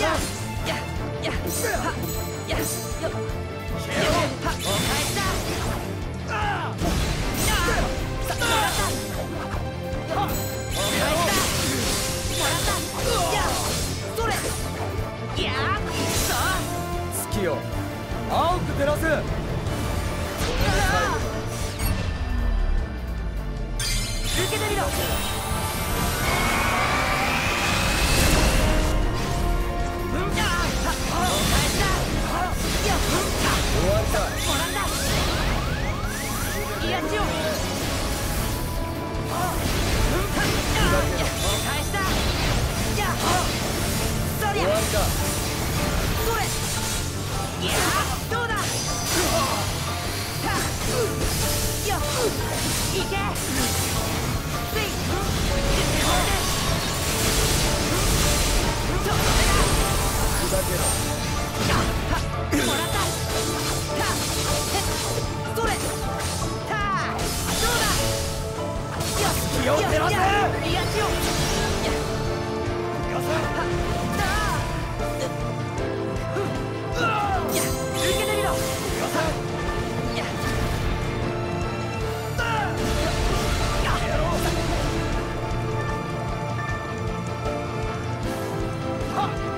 月よ青くけてみろ。Yeah.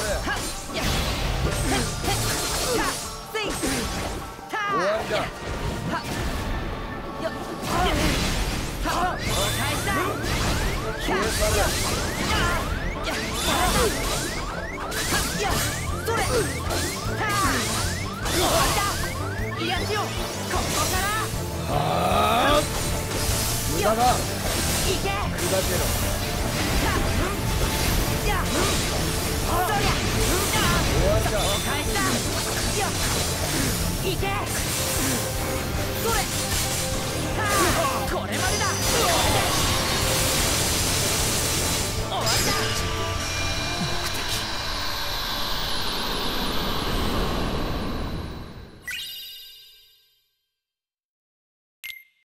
無駄だ。砕けろ。行け。